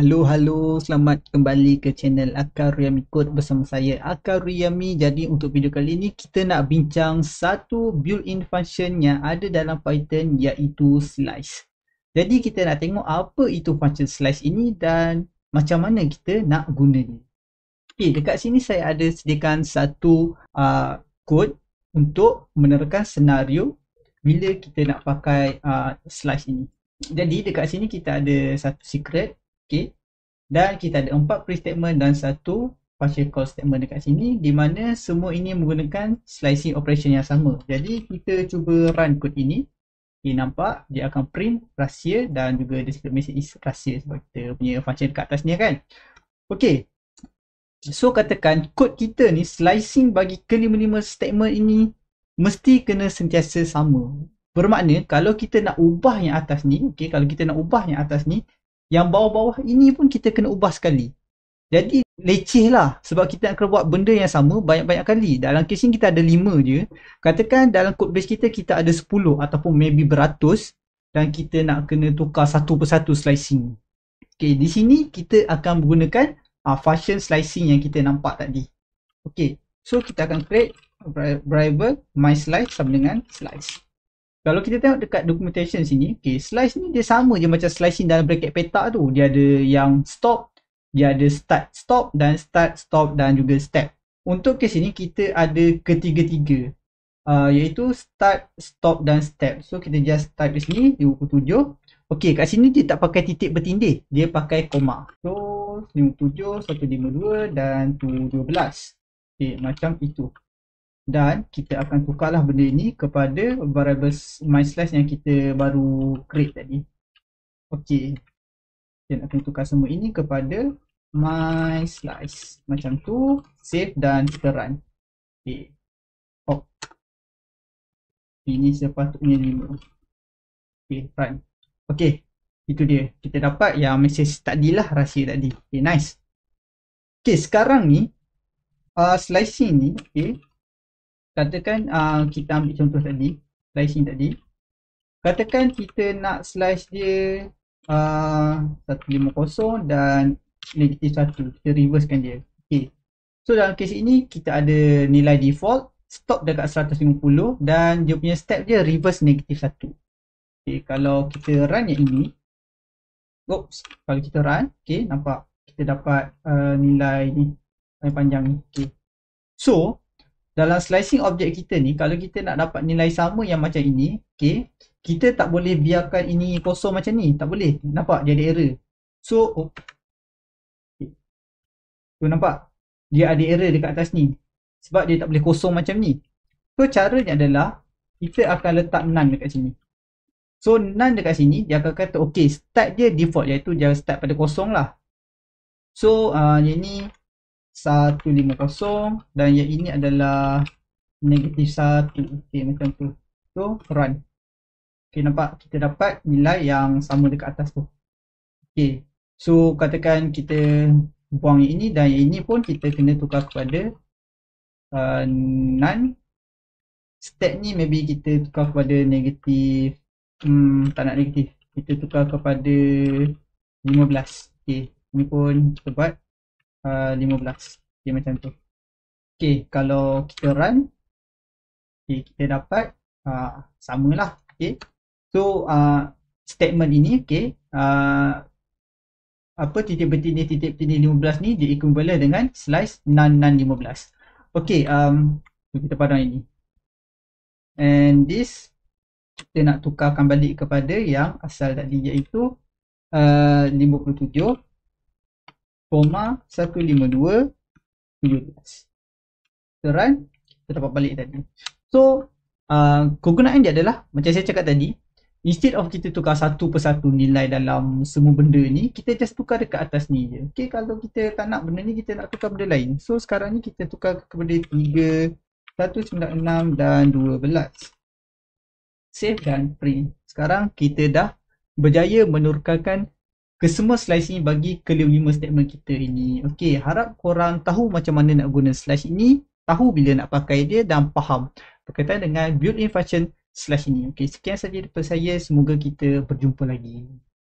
Halo, halo. Selamat kembali ke channel Akar Riyami Code bersama saya Akar Riyami. Jadi untuk video kali ini kita nak bincang satu built-in function yang ada dalam Python iaitu slice. Jadi kita nak tengok apa itu function slice ini dan macam mana kita nak guna dia. Okay, dekat sini saya ada sediakan satu uh, code untuk menerangkan senario bila kita nak pakai uh, slice ini. Jadi dekat sini kita ada satu secret Okay. Dan kita ada empat print statement dan satu partial call statement dekat sini di mana semua ini menggunakan slicing operation yang sama. Jadi kita cuba run code ini. Okay, nampak dia akan print rahsia dan juga display message is rahsia sebab kita punya function dekat atas ni kan. Okay. So katakan code kita ni slicing bagi kelima-lima statement ini mesti kena sentiasa sama. Bermakna kalau kita nak ubah yang atas ni, okay, kalau kita nak ubah yang atas ni, yang bawah-bawah ini pun kita kena ubah sekali. Jadi leceh lah sebab kita nak kena buat benda yang sama banyak-banyak kali. Dalam kes ni kita ada lima je. Katakan dalam code base kita kita ada sepuluh ataupun maybe beratus dan kita nak kena tukar satu persatu slicing. Okay, di sini kita akan menggunakan uh, function slicing yang kita nampak tadi. Okay, so kita akan create variable mySlice sama dengan slice. Kalau kita tengok dekat documentation sini, okay, slice ni dia sama je macam slicing dalam bracket peta tu. Dia ada yang stop, dia ada start stop dan start stop dan juga step. Untuk kes ini kita ada ketiga-tiga. Uh, iaitu start, stop dan step. So kita just type di sini 57. Okay kat sini dia tak pakai titik bertindih. Dia pakai koma. So 57, 152 dan 12. Okay macam itu dan kita akan tukarlah benda ini kepada variable mySlice yang kita baru create tadi. Okey. Kita akan tukar semua ini kepada mySlice. Macam tu, save dan kita run. Okey. Oh. Ini sepatutnya 5. Okey, run. Okey. Itu dia. Kita dapat yang message tadi lah rahsia tadi. Okey, nice. Okey, sekarang ni uh, slicing ni, okey, katakan uh, kita ambil contoh tadi slicing tadi katakan kita nak slice dia uh, 150 dan negatif 1 kita reversekan dia okay. so dalam kes ini kita ada nilai default stop dekat 150 dan dia punya step dia reverse negatif 1 okay. kalau kita run yang ini oops kalau kita run okay, nampak kita dapat uh, nilai ni panjang ni okay. so dalam slicing objek kita ni kalau kita nak dapat nilai sama yang macam ini okay, kita tak boleh biarkan ini kosong macam ni. Tak boleh. Nampak? Dia ada error. So oh. okay. tu nampak? Dia ada error dekat atas ni. Sebab dia tak boleh kosong macam ni. So caranya adalah kita akan letak none dekat sini. So none dekat sini dia akan kata ok start dia default iaitu dia start pada kosong lah. So uh, yang ni 150 dan yang ini adalah negatif 1 okay, macam tu. So run. Ok nampak kita dapat nilai yang sama dekat atas tu. Ok so katakan kita buang yang ini dan yang ini pun kita kena tukar kepada uh, none step ni maybe kita tukar kepada negatif hmm, tak nak negatif. Kita tukar kepada 15 ok ni pun kita buat uh, 15 okay, macam tu. Ok kalau kita run okay, kita dapat uh, samalah ok so uh, statement ini ok uh, apa titik bertindih titik bertindih 15 ni dia equivalent dengan slice non non 15 ok um, kita padam ini. And this kita nak tukarkan balik kepada yang asal tadi iaitu uh, 57 koma 152 17 run kita dapat balik tadi. So uh, kegunaan dia adalah macam saya cakap tadi instead of kita tukar satu persatu nilai dalam semua benda ni kita just tukar dekat atas ni je. Ok kalau kita tak nak benda ni kita nak tukar benda lain. So sekarang ni kita tukar kepada 3 196 dan 12 save dan print. Sekarang kita dah berjaya menurunkan ke semua slice ini bagi kelima statement kita ini. Okey, harap korang tahu macam mana nak guna slice ini, tahu bila nak pakai dia dan faham berkaitan dengan built-in function slice ini. Okey, sekian saja daripada saya. Semoga kita berjumpa lagi.